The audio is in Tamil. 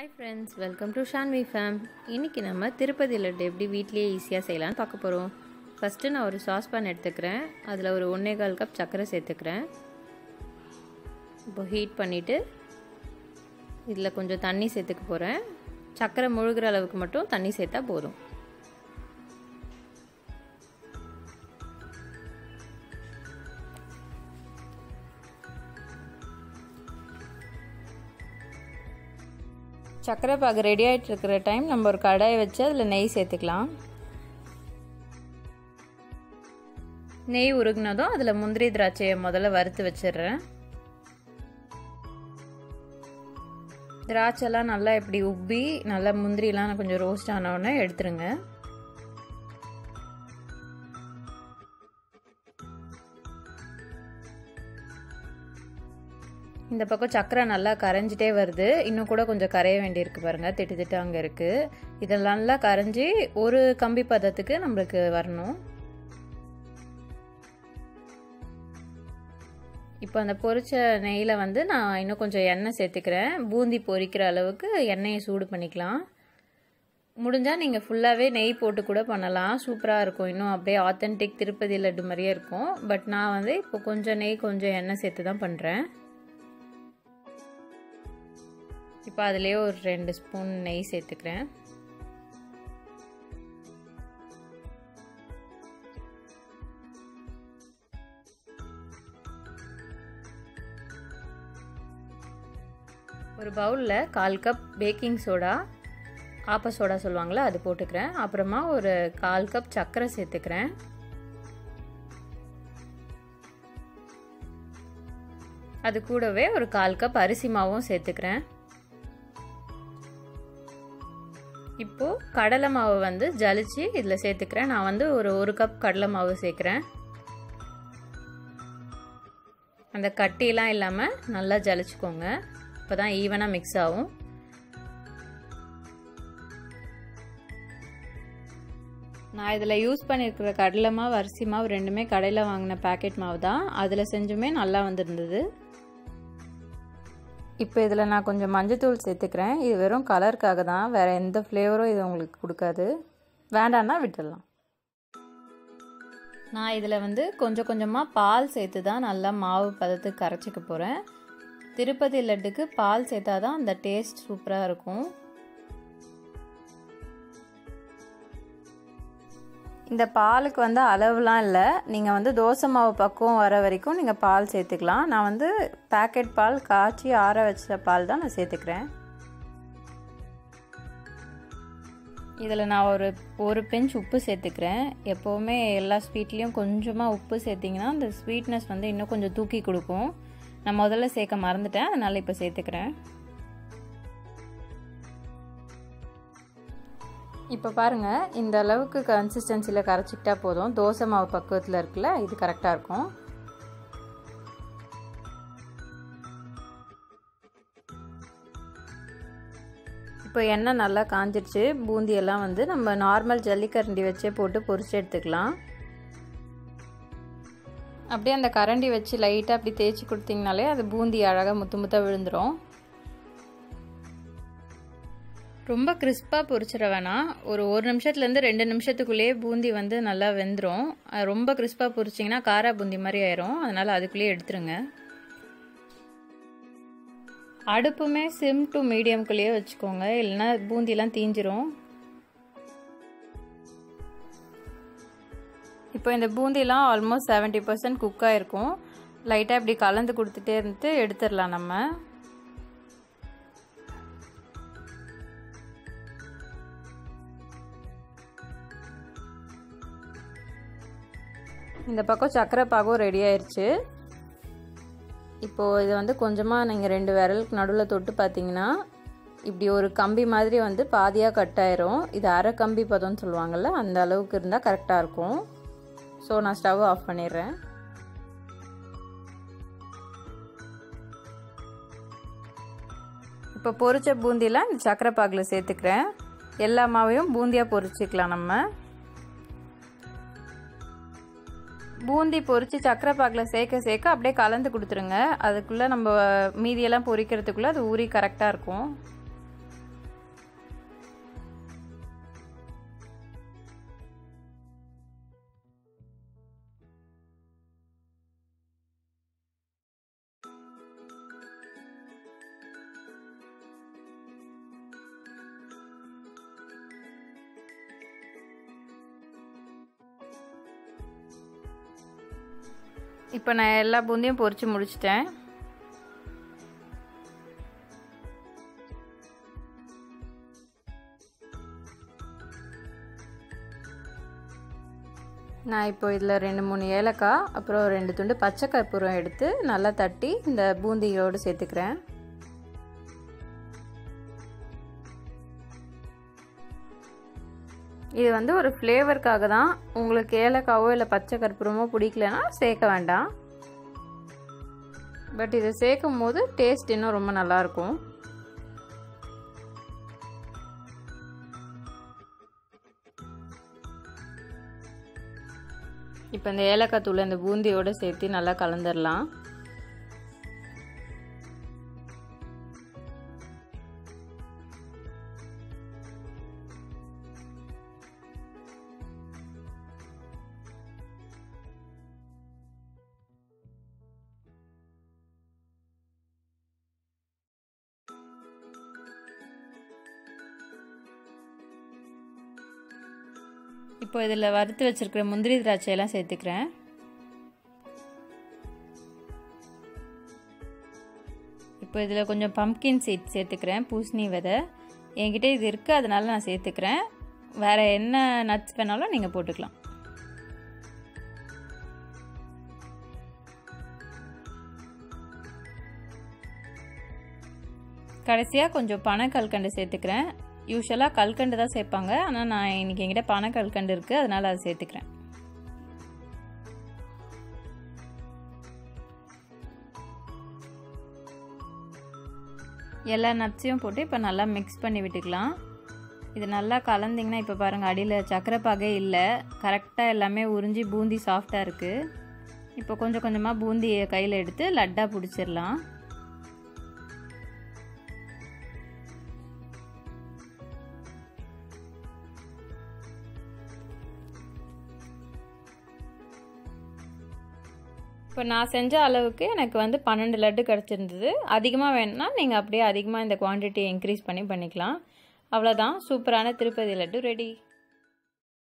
Hi friends welcome to Shanvi fame இன்றைக்கி நம்ம திருப்பதி லட்டு எப்படி வீட்லேயே ஈஸியாக செய்யலாம்னு பார்க்க போகிறோம் ஃபஸ்ட்டு நான் ஒரு சாஸ்பேன் எடுத்துக்கிறேன். அதில் ஒரு ஒன்றே கால் கப் சர்க்கரை சேர்த்துக்கிறேன். இப்போ ஹீட் பண்ணிவிட்டு இதில் கொஞ்சம் தண்ணி சேர்த்துக்க போகிறேன் சர்க்கரை முழுகிற அளவுக்கு மட்டும் தண்ணி சேர்த்தா போதும். சர்க்கரை பாகு ரெடி ஆகிட்டு இருக்கிற டைம் நம்ம ஒரு கடாயை வச்சு அதில் நெய் சேர்த்துக்கலாம். நெய் உருகினதும் அதில் முந்திரி திராட்சையை முதல்ல வறுத்து வச்சிடுறேன். திராட்சைலாம் நல்லா இப்படி உப்பி நல்லா முந்திரிலாம் கொஞ்சம் ரோஸ்ட் ஆனவுடனே எடுத்துருங்க. இந்த பக்கம் சக்கரை நல்லா கரைஞ்சிட்டே வருது. இன்னும் கூட கொஞ்சம் கரைய வேண்டியிருக்கு பாருங்கள் திட்டு திட்டு அங்கே இருக்குது இதெல்லாம் நல்லா கரைஞ்சி ஒரு கம்பி பதத்துக்கு நம்மளுக்கு வரணும். இப்போ அந்த பொரிச்ச நெய்யில் வந்து நான் இன்னும் கொஞ்சம் எண்ணெய் சேர்த்துக்கிறேன். பூந்தி பொரிக்கிற அளவுக்கு எண்ணெயை சூடு பண்ணிக்கலாம். முடிஞ்சால் நீங்கள் ஃபுல்லாகவே நெய் போட்டு கூட பண்ணலாம். சூப்பராக இருக்கும். இன்னும் அப்படியே ஆத்தென்டிக் திருப்பதி லட்டு மாதிரியே இருக்கும். பட் நான் வந்து இப்போ கொஞ்சம் நெய் கொஞ்சம் எண்ணெய் சேர்த்து தான் பண்ணுறேன் இப்போ அதிலே ஒரு ரெண்டு ஸ்பூன் நெய் சேர்த்துக்கிறேன். ஒரு பவுலில் கால் கப் பேக்கிங் சோடா ஆப்ப சோடா சொல்லுவாங்களே அது போட்டுக்கிறேன். அப்புறமா ஒரு கால் கப் சர்க்கரை சேர்த்துக்கிறேன். அது கூடவே ஒரு கால் கப் அரிசி மாவும் சேர்த்துக்கிறேன். இப்போது கடலை மாவு வந்து ஜலிச்சு இதில் சேர்த்துக்கிறேன். நான் வந்து ஒரு ஒரு கப் கடலை மாவு சேர்க்குறேன். அந்த கட்டிலாம் இல்லாமல் நல்லா ஜலிச்சுக்கோங்க. இப்போ தான் ஈவனாக மிக்ஸ் ஆகும். நான் இதில் யூஸ் பண்ணியிருக்கிற கடலை மாவு அரிசி மாவு ரெண்டுமே கடையில் வாங்கின பேக்கெட் மாவு தான் அதில் செஞ்சுமே நல்லா வந்திருந்தது. இப்போ இதில் நான் கொஞ்சம் மஞ்சத்தூள் சேர்த்துக்கிறேன். இது வெறும் கலருக்காக தான். வேறு எந்த ஃப்ளேவரும் இது உங்களுக்கு கொடுக்காது. வேண்டான்னா விட்டுடலாம். நான் இதில் வந்து கொஞ்சம் கொஞ்சமாக பால் சேர்த்து தான் நல்லா மாவு பதத்துக்கு கரைச்சிக்க போகிறேன் திருப்பதி லட்டுக்கு பால் சேர்த்தா தான் அந்த டேஸ்ட் சூப்பராக இருக்கும். இந்த பாலுக்கு வந்து அளவுலாம் இல்லை. நீங்கள் வந்து தோசை மாவு பக்குவம் வர வரைக்கும் நீங்கள் பால் சேர்த்துக்கலாம். நான் வந்து பேக்கெட் பால் காய்ச்சி ஆற வச்ச பால் தான் நான் சேர்த்துக்கிறேன். இதில் நான் ஒரு ஒரு பெஞ்ச் உப்பு சேர்த்துக்கிறேன். எப்போவுமே எல்லா ஸ்வீட்லேயும் கொஞ்சமாக உப்பு சேர்த்திங்கன்னா அந்த ஸ்வீட்னஸ் வந்து இன்னும் கொஞ்சம் தூக்கி கொடுக்கும். நான் முதல்ல சேர்க்க மறந்துட்டேன். அதனால் இப்போ சேர்த்துக்கிறேன். இப்போ பாருங்கள் இந்த அளவுக்கு கன்சிஸ்டன்சியில் கரைச்சிக்கிட்டா போதும். தோசை மாவு பக்குவத்தில் இருக்குல்ல இது கரெக்டாக இருக்கும். இப்போ எண்ணெய் நல்லா காஞ்சிடுச்சு பூந்தியெல்லாம் வந்து நம்ம நார்மல் ஜல்லிக்கரண்டி வச்சே போட்டு பொரிச்சு எடுத்துக்கலாம். அப்படியே அந்த கரண்டி வச்சு லைட்டாக அப்படி தேய்ச்சி கொடுத்தீங்கனாலே அது பூந்தி அழகாக முத்து முத்தாக விழுந்துடும் ரொம்ப கிறிஸ்பாக பொரிச்சிட வேணாம். ஒரு ஒரு நிமிஷத்துலேருந்து ரெண்டு நிமிஷத்துக்குள்ளேயே பூந்தி வந்து நல்லா வெந்துடும் ரொம்ப கிறிஸ்பாக பொரிச்சிங்கன்னா காரா பூந்தி மாதிரி ஆயிரும். அதனால் அதுக்குள்ளேயே எடுத்துருங்க. அடுப்புமே சிம் டு மீடியம்குள்ளேயே வச்சுக்கோங்க. இல்லைன்னா பூந்திலாம் தீஞ்சிரும். இப்போ இந்த பூந்திலாம் ஆல்மோஸ்ட் செவன்ட்டி பர்சன்ட் குக்காக இருக்கும் லைட்டாக இப்படி கலந்து கொடுத்துட்டே இருந்துட்டு எடுத்துடலாம் நம்ம. இந்த பக்கம் சக்கரை பாகம் ரெடி ஆயிடுச்சு இப்போது இது வந்து கொஞ்சமாக நீங்கள் ரெண்டு விரலுக்கு நடுவில் தொட்டு பார்த்தீங்கன்னா இப்படி ஒரு கம்பி மாதிரி வந்து பாதியாக கட் ஆயிரும். இது அரை கம்பி பதம்னு சொல்லுவாங்கள்ல அந்த அளவுக்கு இருந்தால் கரெக்டாக இருக்கும். ஸோ நான் ஸ்டவ் ஆஃப் பண்ணிடுறேன். இப்போ பொரிச்ச பூந்தியில் இந்த சக்கரை பாகில் சேர்த்துக்கிறேன். எல்லா மாவையும் பூந்தியாக பொரிச்சிக்கலாம் நம்ம. பூந்தி பொரித்து சக்கரை பாக்கில் சேர்க்க சேர்க்க அப்படியே கலந்து கொடுத்துருங்க. அதுக்குள்ளே நம்ம மீதியெல்லாம் பொறிக்கிறதுக்குள்ளே அது ஊறி கரெக்டாக இருக்கும். இப்போ நான் எல்லா பூந்தியும் பொறிச்சு முடிச்சிட்டேன். நான் இப்போ இதில் ரெண்டு மூணு ஏலக்காய் அப்புறம் ரெண்டு துண்டு பச்சை கற்பூரம் எடுத்து நல்லா தட்டி இந்த பூந்தியோடு சேர்த்துக்கிறேன். இது வந்து ஒரு ஃப்ளேவருக்காக தான். உங்களுக்கு ஏலக்காவோ இல்லை பச்சை கற்பூரமோ பிடிக்கலனா சேர்க்க வேண்டாம். பட் இதை சேர்க்கும் போது டேஸ்ட் இன்னும் ரொம்ப நல்லாயிருக்கும். இப்போ இந்த ஏலக்காய் தூளை இந்த பூந்தியோடு சேர்த்து நல்லா கலந்துடலாம் இப்போ இதில் வறுத்து வச்சுருக்கிற முந்திரி திராட்சையெல்லாம் சேர்த்துக்கிறேன். இப்போ இதில் கொஞ்சம் பம்கின் சீட் சேர்த்துக்கிறேன் பூசணி விதை. என்கிட்ட இது இருக்குது அதனால நான் சேர்த்துக்கிறேன். வேறு என்ன நட்ஸ் வேணாலும் நீங்கள் போட்டுக்கலாம். கடைசியாக கொஞ்சம் பனை கல்கண்டு சேர்த்துக்கிறேன். யூஸ்வலாக கல்கண்டு தான் சேர்ப்பாங்க. ஆனால் நான் இன்றைக்கி என்கிட்ட பனை கல்கண்டு இருக்குது அதனால் அதை சேர்த்துக்கிறேன். எல்லா நட்ஸையும் போட்டு இப்போ நல்லா மிக்ஸ் பண்ணி விட்டுக்கலாம். இது நல்லா கலந்திங்கன்னா இப்போ பாருங்கள் அடியில் சக்கரை பாகே இல்லை. கரெக்டாக எல்லாமே உறிஞ்சி பூந்தி சாஃப்டாக இருக்குது இப்போ கொஞ்சம் கொஞ்சமாக பூந்தியை கையில் எடுத்து லட்டாக பிடிச்சிடலாம். இப்போ நான் செஞ்ச அளவுக்கு எனக்கு வந்து பன்னெண்டு லட்டு கிடச்சிருந்தது. அதிகமாக வேணும்னா நீங்கள் அப்படியே அதிகமாக இந்த குவான்டிட்டியை இன்க்ரீஸ் பண்ணி பண்ணிக்கலாம். அவ்வளோதான் சூப்பரான திருப்பதி லட்டு ரெடி